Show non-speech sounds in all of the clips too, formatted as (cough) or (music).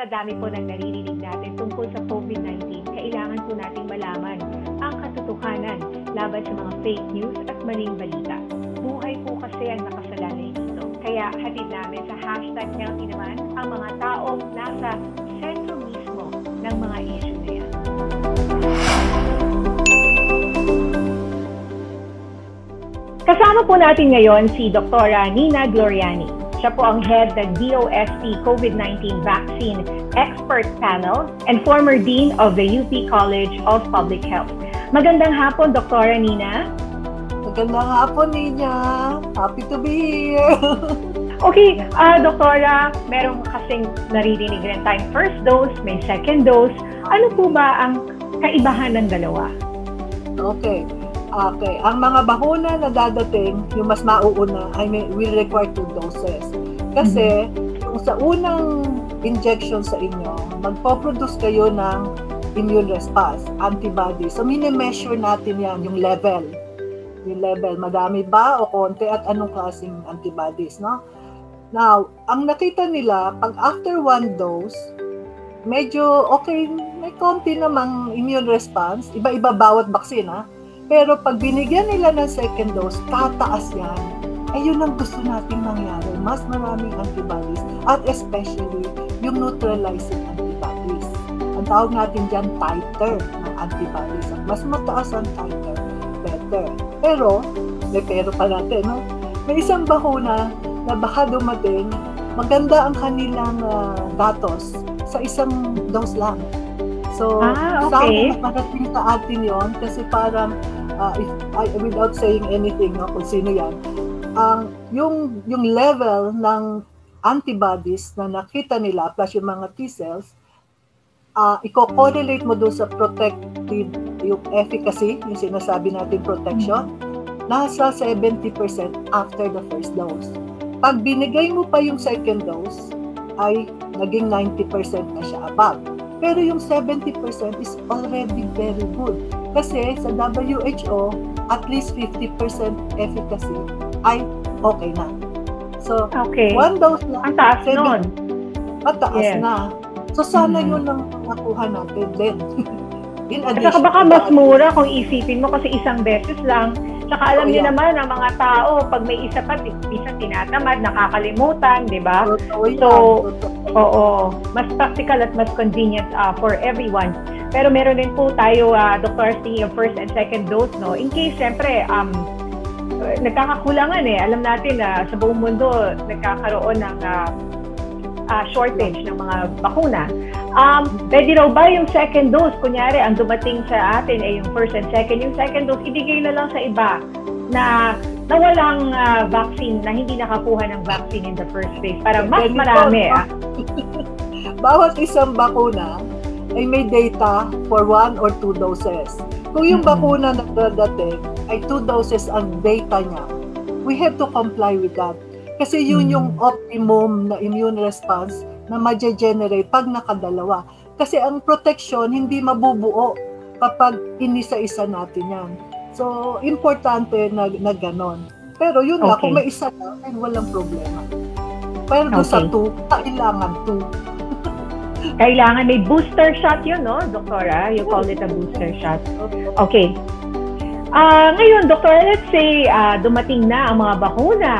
sa dami po ng naririnig natin tungkol sa COVID-19, kailangan po nating malaman ang katotohanan laban sa mga fake news at maling balita. Buhay po kasi ang nakasalalay dito. Kaya hatid namin sa hashtag healthy naman ang mga taong nasa sentro mismo ng mga issue na yan. Kasama po natin ngayon si Dr. Nina Gloriani. Siya po ang head ng DOST COVID-19 Vaccine Expert Panel and former Dean of the UP College of Public Health. Magandang hapon, Dr. Nina. Magandang hapon, Nina. Happy to be here. (laughs) okay, uh, Doktora, meron kasing naririnig rin tayong first dose, may second dose. Ano po ba ang kaibahan ng dalawa? Okay. Okay, ang mga bakuna na dadating, yung mas mauuna, I mean, will require two doses. Kasi, mm-hmm. yung sa unang injection sa inyo, magpo-produce kayo ng immune response, antibody. So, mini-measure natin yan, yung level. Yung level, madami ba o konti at anong klaseng antibodies, no? Now, ang nakita nila, pag after one dose, medyo okay, may konti namang immune response. Iba-iba bawat vaccine, ha? Pero pag binigyan nila ng second dose, tataas yan. Ay yun ang gusto nating mangyari. Mas maraming antibodies at especially yung neutralizing antibodies. Ang tawag natin dyan titer ng antibodies. At mas mataas ang titer, better. Pero, may pero pa natin, no? May isang bakuna na baka dumating, maganda ang kanilang uh, datos sa isang dose lang. So, ah, okay. sana makarating sa atin yon kasi parang uh, if, I, without saying anything no, kung sino yan, ang um, yung yung level ng antibodies na nakita nila plus yung mga T cells uh, i-correlate mo doon sa protective yung efficacy, yung sinasabi natin protection, nasa 70% after the first dose. Pag binigay mo pa yung second dose, ay naging 90% na siya above. Pero yung 70% is already very good. Kasi sa WHO, at least 50% efficacy ay okay na. So, okay. one dose na. Ang taas nun. Mataas yes. na. So, sana mm-hmm. yun ang nakuha natin din. (laughs) In addition, At saka baka mas mura kung isipin mo kasi isang beses lang. Saka alam oh, niyo yeah. naman, ang mga tao, pag may isa pa, isa tinatamad, nakakalimutan, di ba? So, oo, mas practical at mas convenient uh, for everyone. Pero meron din po tayo, uh, Dr. Sting, yung first and second dose, no? In case, syempre, um, nagkakakulangan eh. Alam natin na uh, sa buong mundo, nagkakaroon ng uh, uh, shortage ng mga bakuna. Um, pwede raw ba yung second dose? Kunyari, ang dumating sa atin ay yung first and second. Yung second dose, ibigay na lang sa iba na na walang uh, vaccine, na hindi nakakuha ng vaccine in the first place para mas marami. Ah. (laughs) Bawat isang bakuna ay may data for one or two doses. Kung yung bakuna na dadating ay two doses ang data niya, we have to comply with that. Kasi yun yung optimum na immune response na ma-generate pag nakadalawa. Kasi ang protection hindi mabubuo kapag inisa-isa natin yan. So, importante na, na ganon. Pero yun okay. nga, kung may isa lang, ay walang problema. Pero okay. sa two, kailangan two. Kailangan may booster shot yun, no, Doktora? You call it a booster shot. Okay. Uh, ngayon, Doktor, let's say uh, dumating na ang mga bakuna.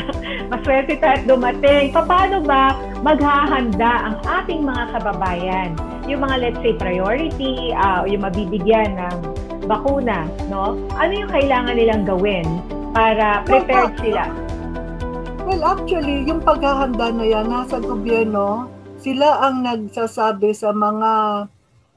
(laughs) maswerte tayo at dumating. Paano ba maghahanda ang ating mga kababayan? Yung mga let's say priority, uh, yung mabibigyan ng bakuna, no? Ano yung kailangan nilang gawin para prepared sila? Well, actually, yung paghahanda na yan, nasa gobyerno, sila ang nagsasabi sa mga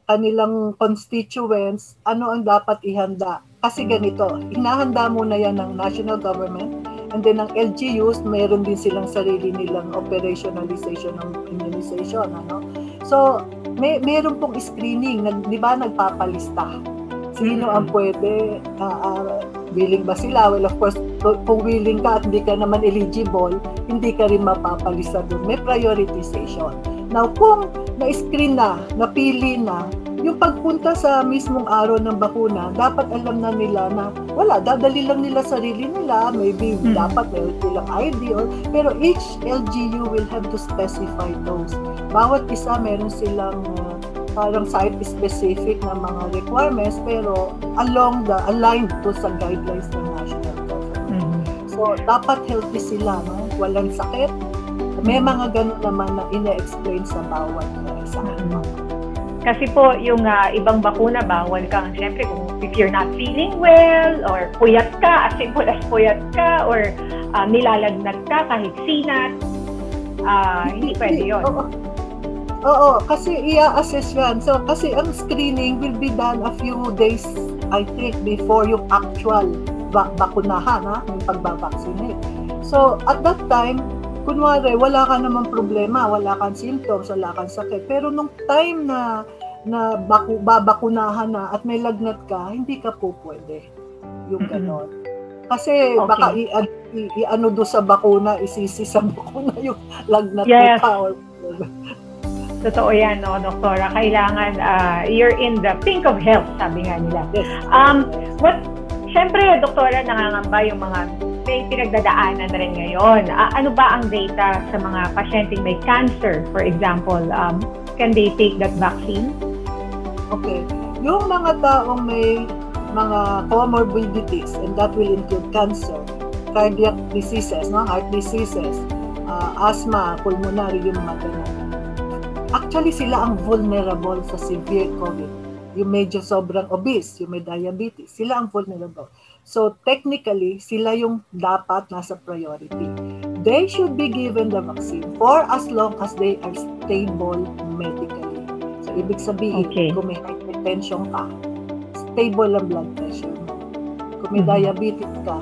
kanilang constituents ano ang dapat ihanda. Kasi ganito, hinahanda muna yan ng national government, And then ang LGUs, mayroon din silang sarili nilang operationalization ng immunization. Ano? So, may meron pong screening, nag, di ba nagpapalista? Sino ang pwede, uh, uh, willing ba sila? Well, of course, kung willing ka at hindi ka naman eligible, hindi ka rin mapapalista doon. May prioritization. Now, kung na-screen na, napili na, yung pagpunta sa mismong araw ng bakuna, dapat alam na nila na wala, dadali lang nila sarili nila, maybe hmm. dapat meron silang ID, or, pero each LGU will have to specify those. bawat isa meron silang uh, parang site-specific na mga requirements pero along the aligned to sa guidelines ng national government. Mm-hmm. So, dapat healthy sila, no? Walang sakit. May mga ganun naman na ine-explain sa bawat isa. Mm-hmm. Kasi po, yung uh, ibang bakuna, bawal kang, syempre, kung if you're not feeling well, or puyat ka, as simple as puyat ka, or uh, nilalagnat ka kahit sinat, uh, hindi pwede yun. Oo, kasi i-assess yan. So, kasi ang screening will be done a few days, I think, before yung actual ba- bakunahan, ha? Yung pagbabaksinate. So, at that time, kunwari, wala ka naman problema, wala kang symptoms, wala kang sakit. Pero nung time na na baku, babakunahan na at may lagnat ka, hindi ka po pwede. Yung ganon. Kasi okay. baka i, i, i, ano do sa bakuna, isisi sa (laughs) bakuna yung lagnat yes. mo ka or Totoo yan, no, doktora. Kailangan, uh, you're in the pink of health, sabi nga nila. Um, what, syempre, doktora, nangangamba yung mga may pinagdadaanan na rin ngayon. Uh, ano ba ang data sa mga pasyenteng may cancer, for example? Um, can they take that vaccine? Okay. Yung mga taong may mga comorbidities, and that will include cancer, cardiac diseases, no? heart diseases, uh, asthma, pulmonary, yung mga ganun actually sila ang vulnerable sa severe COVID. Yung medyo sobrang obese, yung may diabetes, sila ang vulnerable. So technically, sila yung dapat nasa priority. They should be given the vaccine for as long as they are stable medically. So ibig sabihin, okay. kung may hypertension ka, stable ang blood pressure mo. Kung may mm-hmm. diabetes ka,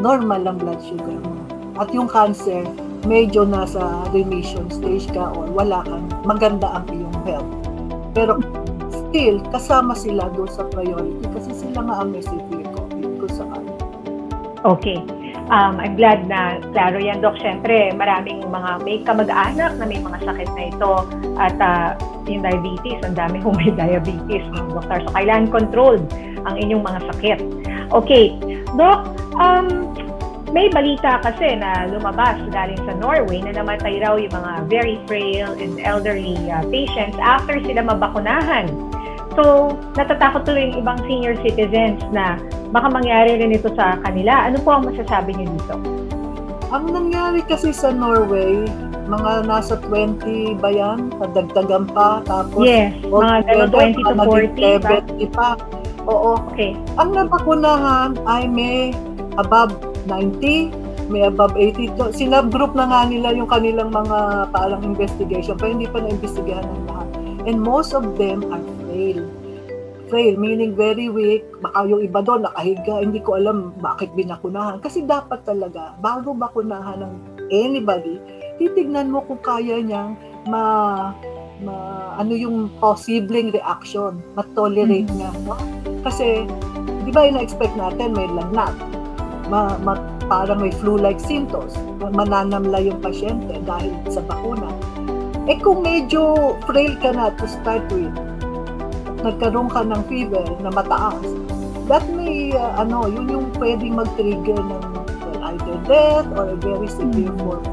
normal ang blood sugar mo. At yung cancer, medyo nasa remission stage ka or wala kang maganda ang iyong health. Pero still, kasama sila doon sa priority kasi sila nga ang may severe. Okay. Um, I'm glad na klaro yan, Dok. Siyempre, maraming mga may kamag-anak na may mga sakit na ito at uh, yung diabetes, ang dami kong may diabetes, Doktor. So, kailangan controlled ang inyong mga sakit. Okay. Dok, um, may balita kasi na lumabas galing sa Norway na namatay raw yung mga very frail and elderly uh, patients after sila mabakunahan. So, natatakot tuloy yung ibang senior citizens na baka mangyari rin ito sa kanila. Ano po ang masasabi niyo dito? Ang nangyari kasi sa Norway, mga nasa 20 ba yan? Kadagdagan pa. Tapos, yes, mga 20 to 40 pa. pa. Oo. Okay. Ang nabakunahan ay may above 90, may above 80. So, sinab-group na nga nila yung kanilang mga paalang investigation, pero hindi pa na-investigahan ng lahat. And most of them are frail. Frail, meaning very weak. Baka yung iba doon nakahiga, hindi ko alam bakit binakunahan. Kasi dapat talaga, bago bakunahan ng anybody, titignan mo kung kaya niyang ma, ma ano yung posibleng reaction, ma-tolerate mm-hmm. niya. No? Kasi, di ba ina-expect natin may lagnat, ma, ma, parang may flu-like symptoms, mananamla yung pasyente dahil sa bakuna. Eh kung medyo frail ka na to start with, nagkaroon ka ng fever na mataas, that may, uh, ano, yun yung pwedeng mag-trigger ng well, either death or a very severe mm. form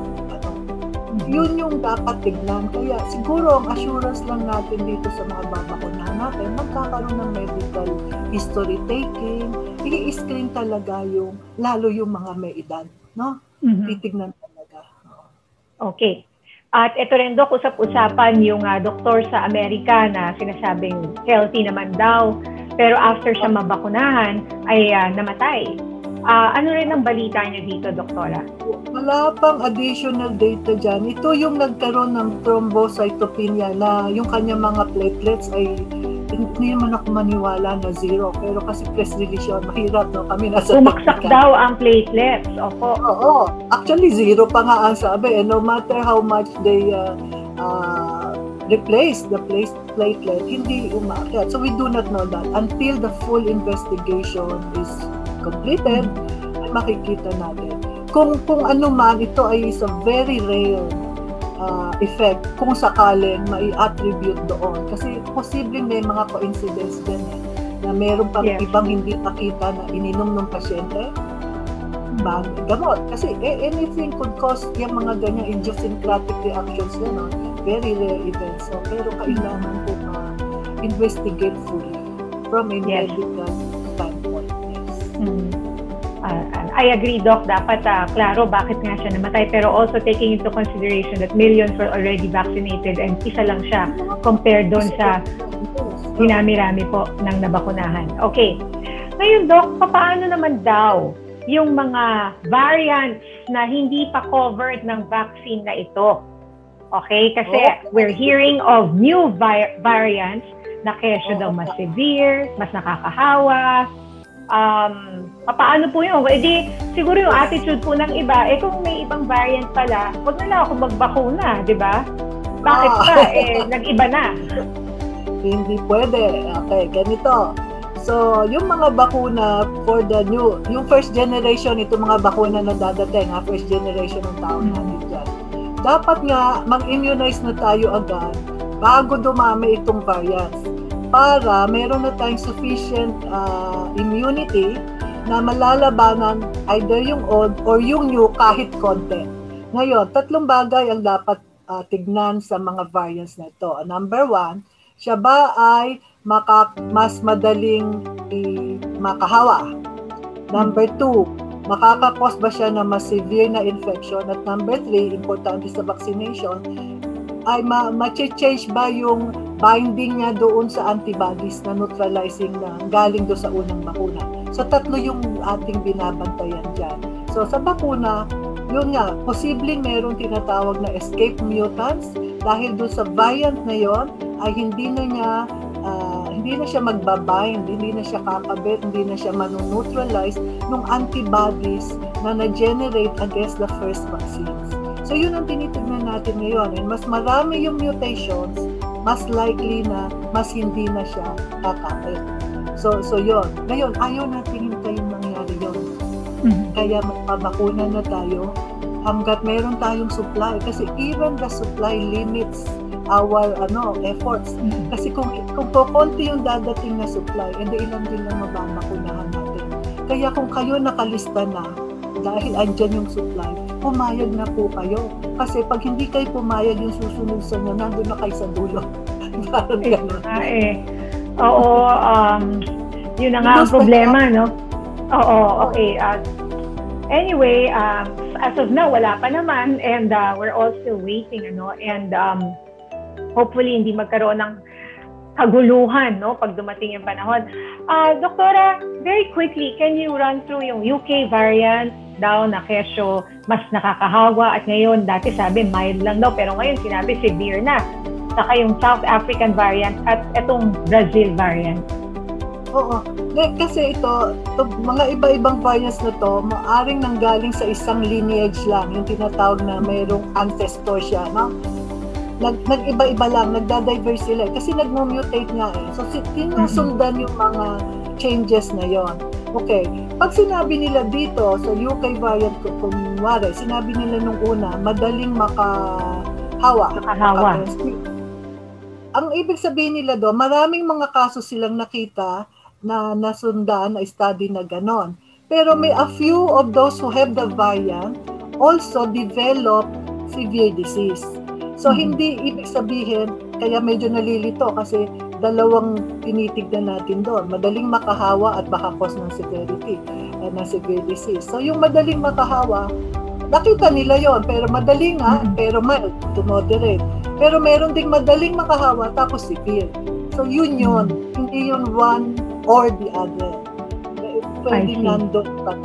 yun yung dapat tignan. Kaya siguro ang assurance lang natin dito sa mga babakunahan natin, magkakaroon ng medical history taking, i-screen talaga yung, lalo yung mga may edad, no? Mm-hmm. Titignan talaga. Okay. At ito rin, Dok, usap-usapan yung uh, doktor sa Amerika na sinasabing healthy naman daw, pero after siya mabakunahan, ay uh, namatay. Uh, ano rin ang balita niyo dito, Doktora? Wala pang additional data dyan. Ito yung nagkaroon ng thrombocytopenia na yung kanyang mga platelets ay hindi naman ako maniwala na zero. Pero kasi press release yun, mahirap no? Kami nasa Umaksak daw ang platelets. Opo. Oo. Actually, zero pa nga ang sabi. And no matter how much they uh, uh, replace the place platelet, hindi umakyat. So we do not know that until the full investigation is completed, makikita natin. Kung, kung ano man, ito ay is a very rare uh, effect kung sakaling mai-attribute doon. Kasi posibleng may mga coincidence din eh, na meron pang yes. ibang hindi nakita na ininom ng pasyente bag gamot. Kasi eh, anything could cause yung mga ganyan idiosyncratic reactions yan. No? very rare events. So, pero kailangan po ma-investigate fully from a yes. medical I agree, Doc. Dapat uh, klaro bakit nga siya namatay. Pero also taking into consideration that millions were already vaccinated and isa lang siya compared doon sa dinami-rami po ng nabakunahan. Okay. Ngayon, Doc, paano naman daw yung mga variants na hindi pa covered ng vaccine na ito? Okay? Kasi oh. we're hearing of new vi- variants na kesyo daw mas severe, mas nakakahawa, um, paano po yun? E di, siguro yung attitude po ng iba, eh kung may ibang variant pala, huwag na lang ako magbakuna, di ba? Bakit ah. pa? Eh, nag-iba na. Hindi pwede. Okay, ganito. So, yung mga bakuna for the new, yung first generation, ito mga bakuna na dadating, ha, first generation ng tao mm-hmm. natin dyan. Dapat nga, mag-immunize na tayo agad bago dumami itong variants para meron na tayong sufficient uh, immunity na malalabanan either yung old or yung new kahit konti. Ngayon, tatlong bagay ang dapat uh, tignan sa mga variants na ito. Number one, siya ba ay maka, mas madaling i- makahawa. Number two, makakakos ba siya ng mas severe na infection? At number three, importante sa vaccination, ay ma- ma-change ba yung binding niya doon sa antibodies na neutralizing na galing do sa unang bakuna. So tatlo yung ating binabantayan dyan. So sa bakuna, yun nga, posibleng meron tinatawag na escape mutants dahil doon sa variant na yon ay hindi na niya uh, hindi na siya magbabind, hindi na siya kakabit, hindi na siya manoneutralize ng antibodies na na-generate against the first vaccines. So yun ang tinitignan natin ngayon. And mas marami yung mutations, mas likely na mas hindi na siya kakapit. So, so yun. Ngayon, ayaw natin hintayin mangyari yun. Mm-hmm. Kaya magpabakuna na tayo hanggat meron tayong supply. Kasi even the supply limits our ano efforts. Mm-hmm. Kasi kung kung konti yung dadating na supply, edi ilan din lang mababakunahan natin. Kaya kung kayo nakalista na dahil andyan yung supply, pumayag na po kayo. Kasi pag hindi kayo pumayag yung susunod sa inyo, nandun na kayo sa dulo. (laughs) Parang ganun. Ah, eh. Oo, um, yun na nga ang problema, no? Oo, okay. Uh, anyway, um, as of now, wala pa naman and uh, we're all still waiting, ano? And um, hopefully hindi magkaroon ng kaguluhan no pag dumating yung panahon. Uh, Doktora, very quickly, can you run through yung UK variant daw na kesyo mas nakakahawa at ngayon dati sabi mild lang daw pero ngayon sinabi severe na. Saka yung South African variant at itong Brazil variant. Oo. Kasi ito, ito mga iba-ibang variants na to, maaring nanggaling sa isang lineage lang, yung tinatawag na mayroong ancestor siya, no? Nag, nag-iba-iba lang, nagda-diverse sila. Kasi nag-mutate nga eh. So, sinusundan yung mga changes na yon. Okay. Pag sinabi nila dito, sa so UK variant kunwari, sinabi nila nung una, madaling makahawa. Makahawa. Ang ibig sabihin nila do, maraming mga kaso silang nakita na nasundan, na study na ganon. Pero may a few of those who have the variant also develop severe disease. So mm-hmm. hindi ibig sabihin, kaya medyo nalilito kasi dalawang tinitignan natin doon. Madaling makahawa at baka cause ng severity, uh, ng severe disease. So yung madaling makahawa, nakita nila yon pero madaling nga, mm-hmm. pero mild to moderate. Pero meron ding madaling makahawa tapos severe. So yun yun, mm-hmm. hindi yun one or the other. Pwedeng nandun pa